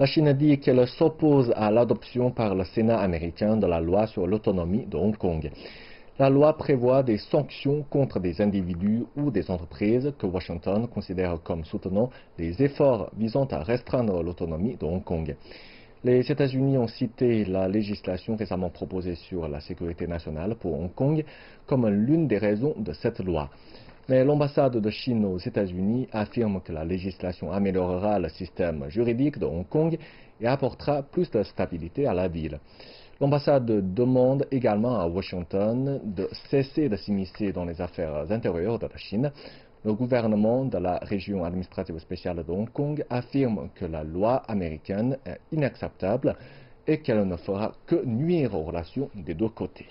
La Chine dit qu'elle s'oppose à l'adoption par le Sénat américain de la loi sur l'autonomie de Hong Kong. La loi prévoit des sanctions contre des individus ou des entreprises que Washington considère comme soutenant des efforts visant à restreindre l'autonomie de Hong Kong. Les États-Unis ont cité la législation récemment proposée sur la sécurité nationale pour Hong Kong comme l'une des raisons de cette loi. Mais l'ambassade de Chine aux États-Unis affirme que la législation améliorera le système juridique de Hong Kong et apportera plus de stabilité à la ville. L'ambassade demande également à Washington de cesser de s'immiscer dans les affaires intérieures de la Chine le gouvernement de la région administrative spéciale de Hong Kong affirme que la loi américaine est inacceptable et qu'elle ne fera que nuire aux relations des deux côtés.